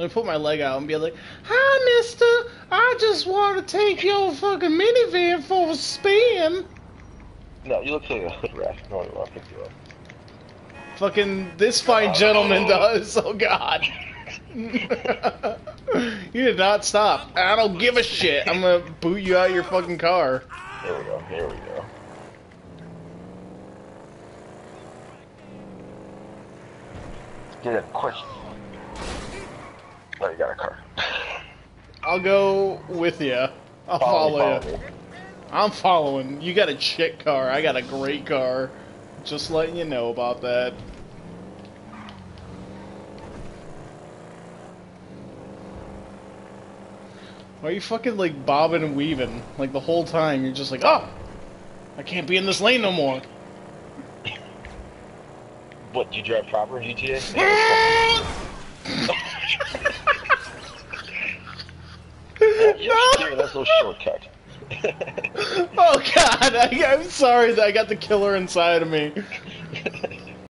Let me put my leg out and be like, "Hi, Mister. I just want to take your fucking minivan for a spin." No, you look like a hood rat. No one will pick you up. Fucking this fine oh. gentleman does. Oh God. you did not stop. I don't give a shit. I'm gonna boot you out of your fucking car. Here we go. Here we go. Get it quick. Oh, you got a car. I'll go with you. I'll Follow you. me. I'm following. You got a shit car. I got a great car. Just letting you know about that. Why are you fucking like bobbing and weaving? Like the whole time you're just like, oh, I can't be in this lane no more. What, do you drive proper GTA? Scared, that's no shortcut. Oh god, I, I'm sorry that I got the killer inside of me.